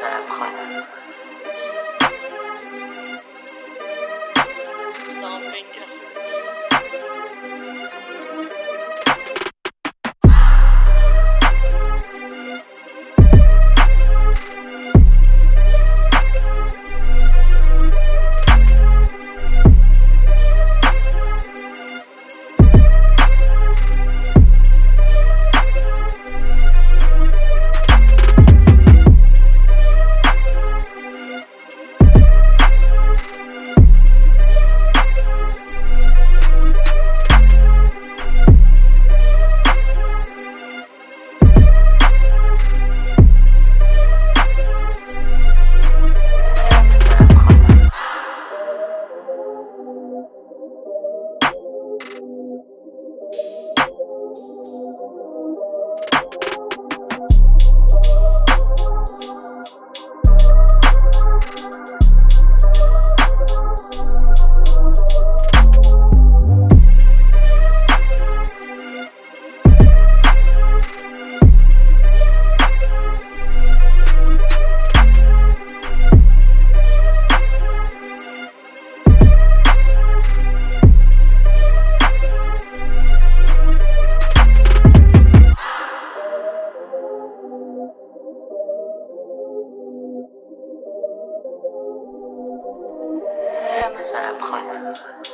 再也不会了咱俩碰一下。